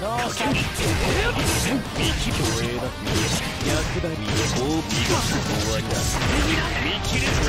見切れ